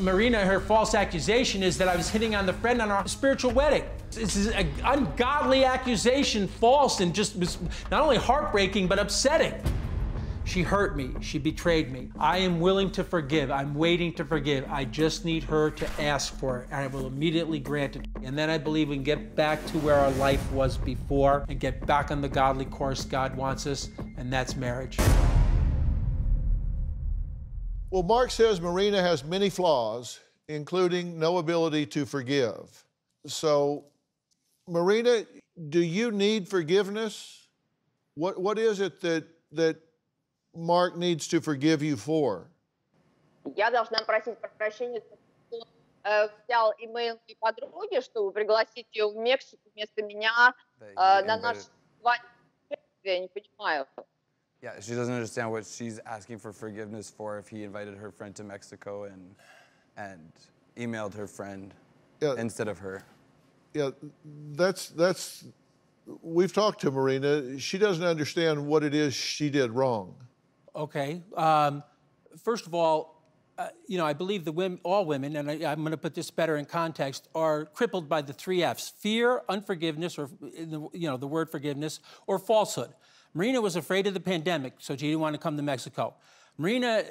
Marina, her false accusation is that I was hitting on the friend on our spiritual wedding. This is an ungodly accusation, false, and just was not only heartbreaking, but upsetting. She hurt me. She betrayed me. I am willing to forgive. I'm waiting to forgive. I just need her to ask for it, and I will immediately grant it. And then I believe we can get back to where our life was before and get back on the godly course God wants us, and that's marriage. Well, Mark says Marina has many flaws, including no ability to forgive. So, Marina, do you need forgiveness? What, what is it that, that Mark needs to forgive you for? Я должна просить прощения, что э, взял имейл моей подруги, чтобы пригласить ее в Мексику вместо меня э, на наш свадьбу. Я не понимаю. Yeah, she doesn't understand what she's asking for forgiveness for if he invited her friend to Mexico and and emailed her friend Yeah. instead of her. Yeah, that's that's. We've talked to Marina. She doesn't understand what it is she did wrong. Okay. Um, first of all, uh, you know, I believe the women, all women, and I, am going to put this better in context, are crippled by the three F's: fear, unforgiveness, or the, you know, the word forgiveness, or falsehood. Marina was afraid of the pandemic, so she didn't want to come to Mexico. Marina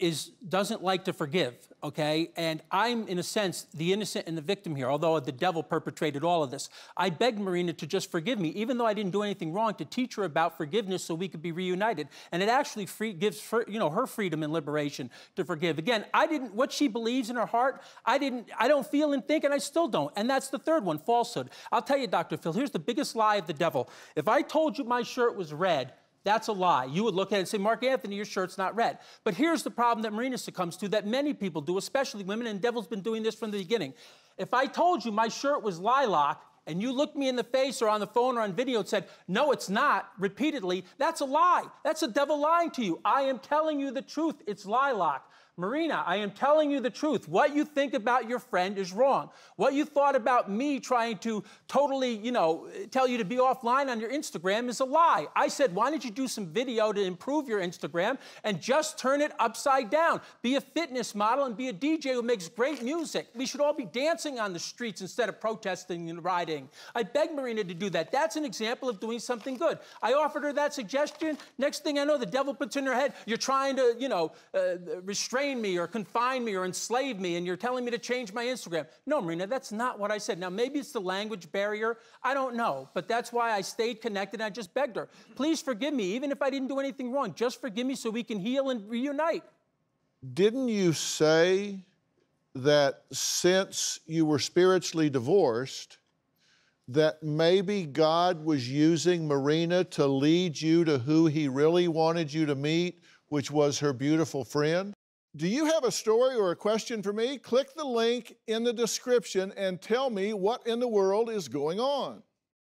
is doesn't like to forgive, okay? And I'm in a sense the innocent and the victim here, although the devil perpetrated all of this. I begged Marina to just forgive me, even though I didn't do anything wrong, to teach her about forgiveness so we could be reunited. And it actually free, gives her, you know her freedom and liberation to forgive. Again, I didn't what she believes in her heart, I didn't I don't feel and think and I still don't. And that's the third one, falsehood. I'll tell you Dr. Phil, here's the biggest lie of the devil. If I told you my shirt was red, that's a lie. You would look at it and say, Mark Anthony, your shirt's not red. But here's the problem that Marina succumbs to that many people do, especially women, and Devil's been doing this from the beginning. If I told you my shirt was lilac, and you looked me in the face or on the phone or on video and said, No, it's not, repeatedly, that's a lie. That's a devil lying to you. I am telling you the truth. It's lilac. Marina, I am telling you the truth. What you think about your friend is wrong. What you thought about me trying to totally, you know, tell you to be offline on your Instagram is a lie. I said, why don't you do some video to improve your Instagram and just turn it upside down? Be a fitness model and be a DJ who makes great music. We should all be dancing on the streets instead of protesting and rioting. I begged Marina to do that. That's an example of doing something good. I offered her that suggestion. Next thing I know, the devil puts in her head, you're trying to, you know, uh, restrain restrain me or confine me or enslave me and you're telling me to change my Instagram. No, Marina, that's not what I said. Now, maybe it's the language barrier. I don't know. But that's why I stayed connected I just begged her, please forgive me, even if I didn't do anything wrong. Just forgive me so we can heal and reunite. Didn't you say that since you were spiritually divorced, that maybe God was using Marina to lead you to who He really wanted you to meet, which was her beautiful friend? Do you have a story or a question for me? Click the link in the description and tell me what in the world is going on.